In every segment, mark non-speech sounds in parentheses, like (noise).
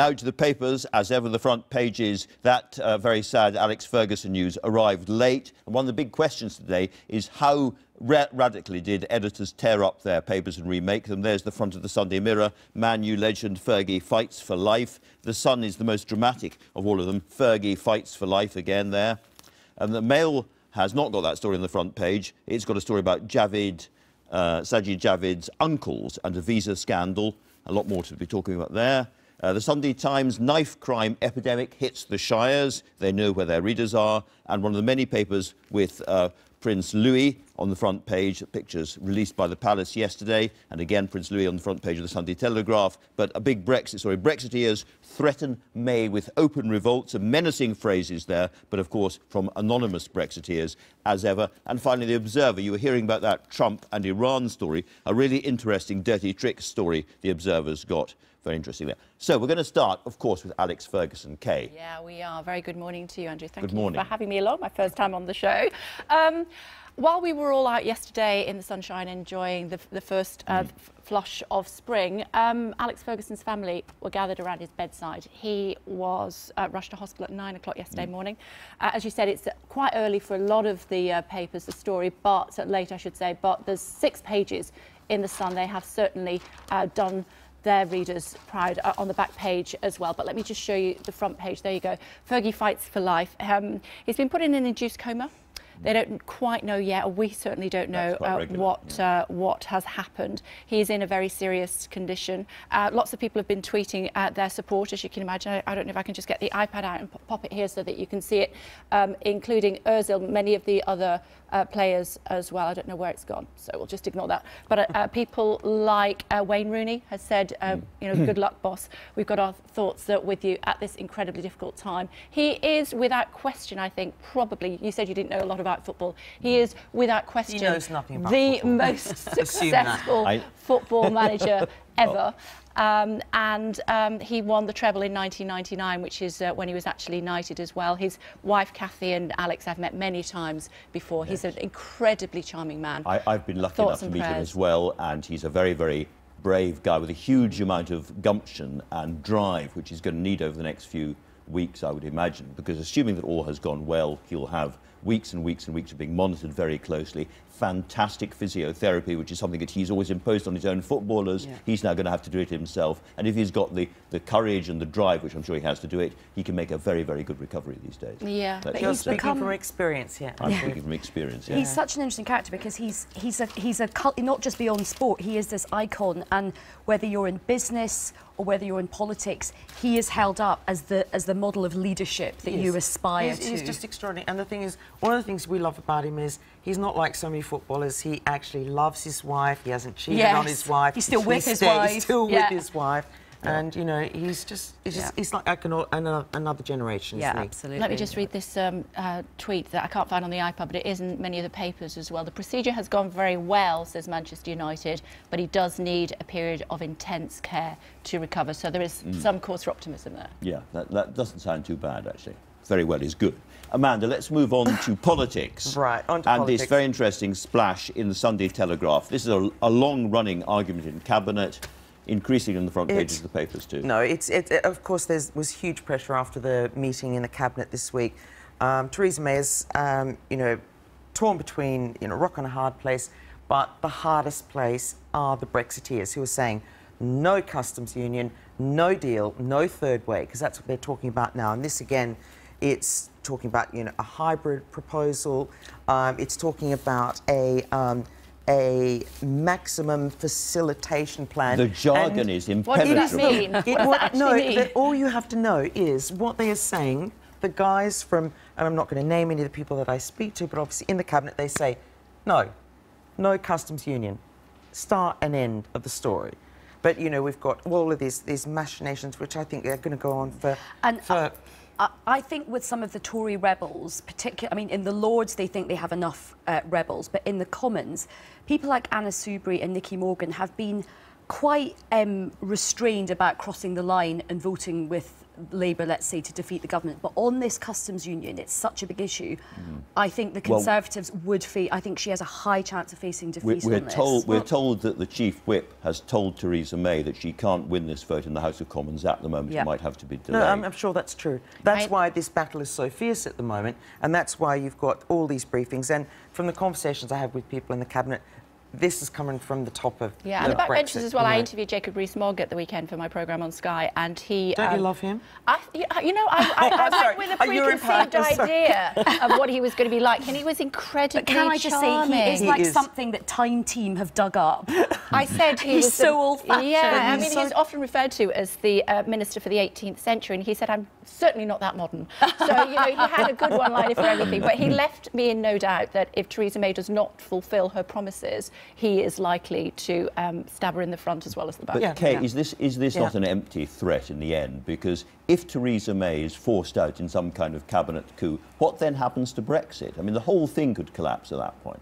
Now to the papers, as ever, the front pages. That uh, very sad Alex Ferguson news arrived late. And one of the big questions today is how ra radically did editors tear up their papers and remake them? There's the front of the Sunday Mirror. Man U legend Fergie fights for life. The Sun is the most dramatic of all of them. Fergie fights for life again there. And the Mail has not got that story on the front page. It's got a story about Javid, uh, Sajid Javid's uncles and a visa scandal. A lot more to be talking about there. Uh, the Sunday Times knife crime epidemic hits the Shires. They know where their readers are. And one of the many papers with uh, Prince Louis on the front page, pictures released by the palace yesterday, and again Prince Louis on the front page of the Sunday Telegraph. But a big Brexit story. Brexiteers threaten May with open revolts, and menacing phrases there, but of course from anonymous Brexiteers as ever. And finally, the Observer. You were hearing about that Trump and Iran story, a really interesting dirty trick story the Observer's got. Very interesting there. So we're going to start, of course, with Alex Ferguson. Kay. Yeah, we are. Very good morning to you, Andrew. Thank good you morning. for having me along. My first time on the show. Um, while we were all out yesterday in the sunshine enjoying the, the first uh, mm. flush of spring, um, Alex Ferguson's family were gathered around his bedside. He was uh, rushed to hospital at nine o'clock yesterday mm. morning. Uh, as you said, it's quite early for a lot of the uh, papers, the story, but late, I should say, but there's six pages in the Sun. They have certainly uh, done their readers pride uh, on the back page as well. But let me just show you the front page. There you go. Fergie fights for life. Um, he's been put in an induced coma. They don't quite know yet, or we certainly don't know uh, what yeah. uh, what has happened. He is in a very serious condition. Uh, lots of people have been tweeting at their support, as you can imagine. I, I, don't know if I can just get the iPad out and pop it here so that you can see it, um, including Ozil, many of the other uh, players as well. I don't know where it's gone, so we'll just ignore that. But uh, uh, (laughs) people like Wayne Rooney has said, mm. you know, good luck, boss. We've got our thoughts with you at this incredibly difficult time. He is, without question, I think, probably. You said you didn't know a lot about football. He is, without question, the football. most (laughs) successful football (laughs) manager ever. Um, and um, he won the treble in 1999, which is uh, when he was actually knighted as well. His wife, Kathy, and Alex I've met many times before. Yes. He's an incredibly charming man. I, have been lucky Thoughts enough to meet prayers. him as well, and he's a very, very brave guy with a huge amount of gumption and drive, which he's going to need over the next few weeks, I would imagine, because assuming that all has gone well, he'll have weeks and weeks and weeks of being monitored very closely. Fantastic physiotherapy, which is something that he's always imposed on his own footballers. Yeah. He's now going to have to do it himself. And if he's got the, the courage and the drive, which I'm sure he has to do it, he can make a very, very good recovery these days. Yeah, but he's speaking from experience, yeah. I'm yeah. speaking from experience, yeah. He's such an interesting character because he's, he's, a, he's a cult, not just beyond sport, he is this icon. And whether you're in business or whether you're in politics, he is held up as the as the model of leadership that you aspire he's, to. He's just extraordinary. And the thing is, one of the things we love about him is he's not like so many footballers. He actually loves his wife. He hasn't cheated yes. on his wife. He's still with he's his wife. He's still yeah. with his wife. And you know, he's just, he's, just, yeah. he's like another, another generation. Yeah, absolutely. Let me just read this um, uh, tweet that I can't find on the iPad, but it is in many of the papers as well. The procedure has gone very well, says Manchester United, but he does need a period of intense care to recover. So there is mm. some cause for optimism there. Yeah, that, that doesn't sound too bad actually. Very well is good. Amanda, let's move on to (laughs) politics. Right, on to And politics. this very interesting splash in the Sunday Telegraph. This is a, a long-running argument in Cabinet increasing on the front pages of the papers too. No, it's it, it, of course there was huge pressure after the meeting in the cabinet this week. Um, Theresa May is, um, you know, torn between you know rock and a hard place, but the hardest place are the Brexiteers who are saying no customs union, no deal, no third way, because that's what they're talking about now. And this again, it's talking about you know a hybrid proposal. Um, it's talking about a um, a maximum facilitation plan. The jargon and is impenetrable. What does that mean? It, what does that no, mean? all you have to know is what they are saying. The guys from, and I'm not going to name any of the people that I speak to, but obviously in the cabinet they say, no, no customs union. Start and end of the story. But you know we've got all of these these machinations, which I think are going to go on for. And for, uh, I think with some of the Tory rebels, particularly, I mean, in the Lords, they think they have enough uh, rebels, but in the Commons, people like Anna Soubry and Nicky Morgan have been quite um, restrained about crossing the line and voting with Labour, let's say, to defeat the government. But on this customs union, it's such a big issue. Mm. I think the Well- Conservatives would face. I think she has a high chance of facing We're, defeat we're on this. told, we're told that the chief whip has told Theresa May that she can't win this vote in the House of Commons at the moment. Yeah. It might have to be delayed. No, I'm, I'm sure that's true. That's I- why this battle is so fierce at the moment, and that's why you've got all these briefings. And from the conversations I have with people in the cabinet, this is coming from the top of Yeah, and the Brexit, backbenchers as well. I interviewed Jacob Rees-Mogg at the weekend for my programme on Sky, and he. Don't you um, love him? I, you know, I, I, I (laughs) went with a a preconceived part, idea (laughs) of what he was going to be like, and he was incredibly But can I just charming. say he is He like is. something that Time Team have dug up? (laughs) I said he He's was so old-fashioned. Yeah, I mean, so- he's often referred to as the uh, minister for the 18th century, and he said, "I'm certainly not that modern." So you know, he had a good one-liner for everything. But he left me in no doubt that if Theresa May does not fulfil her promises, he is likely to um, stab her in the front as well as the back. But Yeah, Kate, yeah. is this is this Yeah. not an empty threat in the end? Because if Theresa May is forced out in some kind of cabinet coup, what then happens to Brexit? I mean, the whole thing could collapse at that point.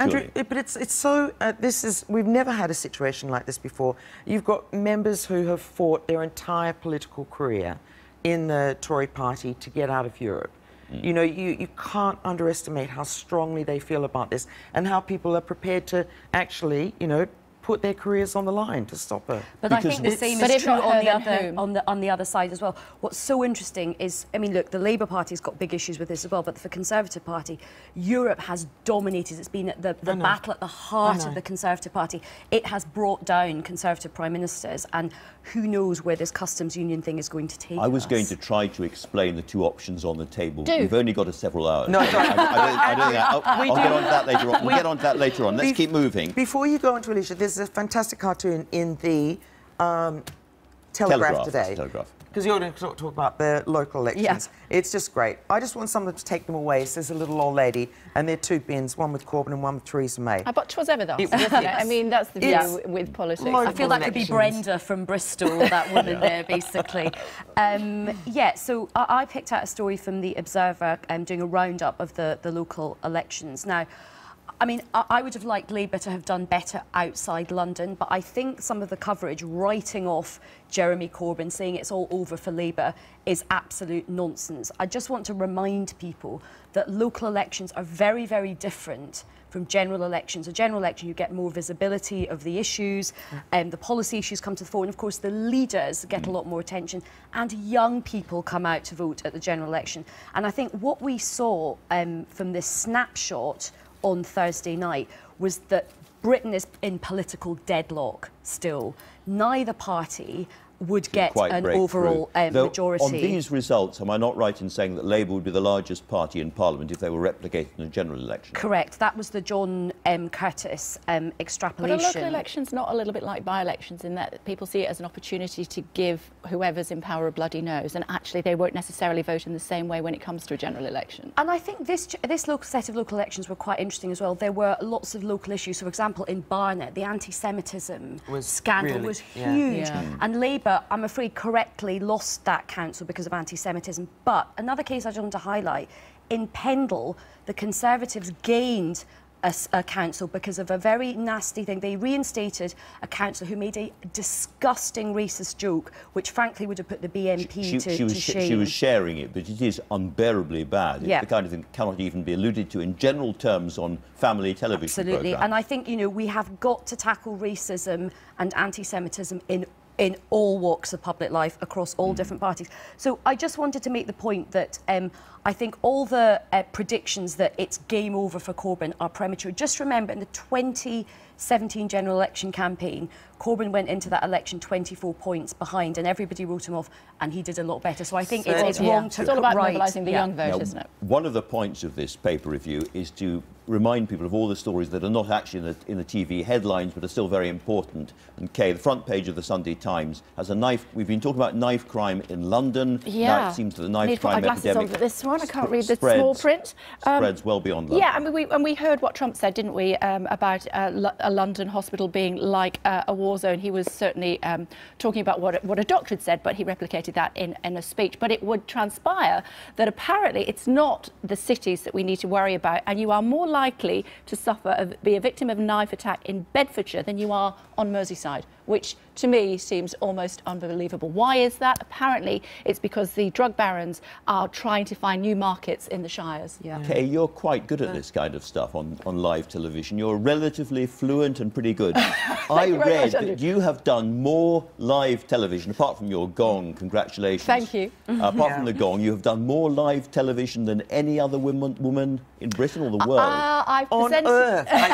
Andrew, surely. it- but it's it's so. Uh, this is we've never had a situation like this before. You've got members who have fought their entire political career in the Tory Party to get out of Europe. Mm. You know, you, you can't underestimate how strongly they feel about this and how people are prepared to actually, you know, put their careers on the line to stop her. But I think the same is true on the other on the on the other side as well. What's so interesting is, I mean, look, the Labour Party's got big issues with this as well, but for the Conservative Party, Europe has dominated. It's been the, the battle at the heart of the Conservative Party. It has brought down Conservative prime ministers, and who knows where this customs union thing is going to take I was us. going to try to explain the two options on the table. Do. We've only got a several hours. No, I, don't. I, don't, I don't think I, I'll, I'll do. get on to that later on. We'll get on to that later on. Let's Bef- keep moving. Before you go on to Ayesha, there's a fantastic cartoon in the um, Telegraph, Telegraph, today. Telegraph. Because you're going to talk, talk about the local elections. It's just great. I just want someone to take them away. It says a little old lady, and they're two bins, one with Corbyn and one with Theresa May. I But 'twas ever thus. It was, it? yes. (laughs) I mean, that's the view It's with politics. I feel that could be. Brenda from Bristol, that (laughs) woman there, basically. Um, yeah, so I, I picked out a story from The Observer um, doing a roundup of the, the local elections. Now, I mean, I, would have liked Labour to have done better outside London, but I think some of the coverage writing off Jeremy Corbyn, saying it's all over for Labour, is absolute nonsense. I just want to remind people that local elections are very, very different from general elections. A general election, you get more visibility of the issues, and the policy issues come to the fore, and of course, the leaders get a lot more attention, and young people come out to vote at the general election. And I think what we saw um, from this snapshot on Thursday night was that Britain is in political deadlock still. Neither party would get quite an overall um, Though, majority. On these results, am I not right in saying that Labour would be the largest party in Parliament if they were replicated in a general election? Correct. That was the John um, Curtice um, But a extrapolation. local election's not a little bit like by-elections in that people see it as an opportunity to give whoever's in power a bloody nose, and actually they won't necessarily vote in the same way when it comes to a general election. And I think this this local set of local elections were quite interesting as well. There were lots of local issues. For example, in Barnet, the anti-Semitism scandal really- was yeah. huge, Yeah. and Labour, I'm afraid, correctly lost that council because of anti-Semitism. But another case I just want to highlight: in Pendle, the Conservatives gained. a council because of a very nasty thing. They reinstated a councillor who made a disgusting racist joke, which frankly would have put the BNP She, to, she was to shame. she was sharing it, but it is unbearably bad. Yeah. It's the kind of thing that cannot even be alluded to in general terms on family television Absolutely. programmes. And I think, you know, we have got to tackle racism and anti Semitism in in all walks of public life across all different parties. So I just wanted to make the point that um, I think all the uh, predictions that it's game over for Corbyn are premature. Just remember in the 2017 general election campaign, Corbyn went into that election 24 points behind and everybody wrote him off and he did a lot better. So I think it's, it's Yeah. wrong to It's all about right. mobilising the Yeah. young vote, Now, isn't it? One of the points of this paper review is to remind people of all the stories that are not actually in the, in the TV headlines but are still very important. And Kay, the front page of the Sunday Times has a knife. We've been talking about knife crime in London. Now Yeah. it seems that the knife Need to put my crime glasses on epidemic for this one. I can't read the spreads- small print. Um, spreads well beyond London. Yeah, I mean, we, and we heard what Trump said, didn't we, um, about uh, Lo- a London hospital being like a war zone. He was certainly um, talking about what, what a doctor had said, but he replicated that in, in a speech. But it would transpire that apparently it's not the cities that we need to worry about, and you are more likely to suffer, be a victim of a knife attack in Bedfordshire than you are on Merseyside, which to me seems almost unbelievable. Why is that? Apparently, it's because the drug barons are trying to find new markets in the shires. Yeah. Kay, you're quite good at this kind of stuff on, on live television. You're relatively fluent and pretty good. (laughs) I read much, that you have done more live television, apart from your gong, congratulations. Thank you. Uh, apart from the gong, you have done more live television than any other woman, woman in Britain or the world. Uh, I've On presented. Earth. I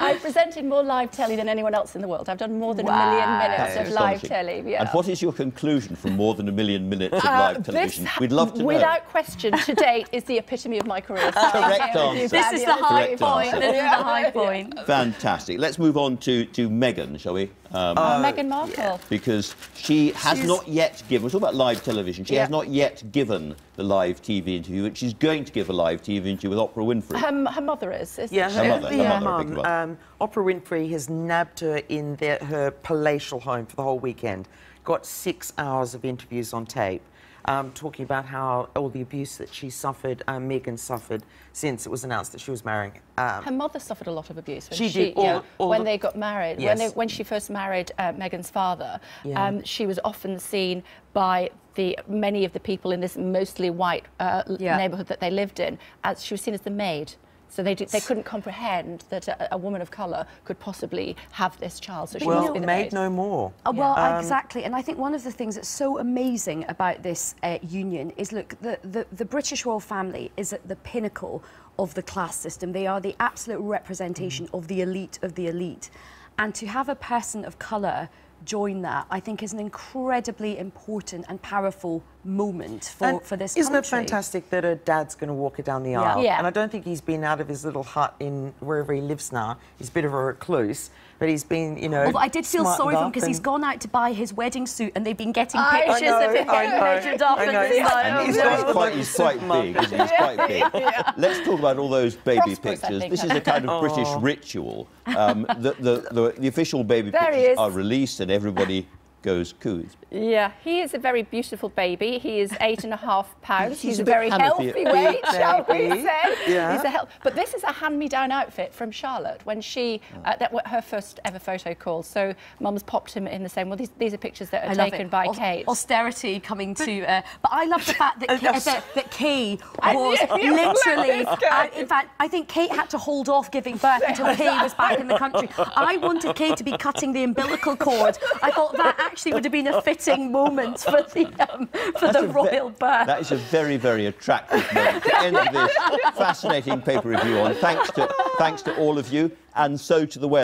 I've (laughs) presented more live telly than anyone else in the world. I've done more than a million minutes That's of live astonishing. telly. Yeah. And what is your conclusion from more than a million minutes of Uh, live television? We'd love to know. Without question, to date is the epitome of my career. So (laughs) Correct I'm here with you, answer. This is the high Correct point. answer. This is the high point. Fantastic. Let's move on to, to Meghan, shall we? Um, Uh, Meghan Markle. because she has She's- not yet given, we're talking about live television, she Yeah. has not yet given the live TV interview, and she's going to give a live TV interview with Oprah Winfrey. Her, her mother is. isn't Yeah, she? Her mother, her yeah, mother, I beg your mum. Um, Oprah Winfrey has nabbed her in their, her palatial home for the whole weekend. Got six hours of interviews on tape, um, talking about how all the abuse that she suffered, um, Meghan suffered since it was announced that she was marrying. Um, Her mother suffered a lot of abuse when She did, all yeah, all when the- they got married. When, Yes. they, when she first married uh, Meghan's father, Yeah. um, she was often seen by the many of the people in this mostly white uh, Yeah. neighbourhood that they lived in as she was seen as the maid. So they, d- they couldn't comprehend that a, a woman of colour could possibly have this child. So she must be the made no more. Uh, well, Um, exactly. And I think one of the things that's so amazing about this uh, union is look, the, the, the British royal family is at the pinnacle of the class system. They are the absolute representation of the elite of the elite. And to have a person of colour join that, I think, is an incredibly important and powerful moment for, And for this Isn't country. it fantastic that her dad's going to walk her down the aisle? Yeah. And I don't think he's been out of his little hut in wherever he lives now. He's a bit of a recluse, but he's been, you know. Although I did feel sorry for him up because he's gone out to buy his wedding suit and they've been getting I pictures know, of him getting know, measured up. I and know. it's like, And oh, he's no. He's (laughs) quite, he's quite big, isn't he? He's quite big. (laughs) Let's talk about all those baby Prosperous, pictures. think, This is a kind of (laughs) British ritual. Um, the, the, the, the official baby There pictures are released and everybody goes coo. Yeah, he is a very beautiful baby. He is eight and a half (laughs) pounds. He's He's, a a, very healthy weight, Big shall we say? Yeah. He's a hel- but this is a hand-me-down outfit from Charlotte when she uh, that was her first ever photo call. So Mum's popped him in the same. Well, these, these are pictures that are I taken by Aus- Kate. Austerity coming to, uh, but I love the (laughs) fact that Uh, that, that Kay (laughs) was knew you would literally. like this guy. uh, in fact, I think Kate had to hold off giving birth until Kay was back in the country. I wanted Kay to be cutting the umbilical cord. I thought that actually would have been a fitting moment for the um, for That's the royal birth. That is a very, very attractive moment to end this fascinating paper review on. Thanks to, thanks to all of you, and so to the weather.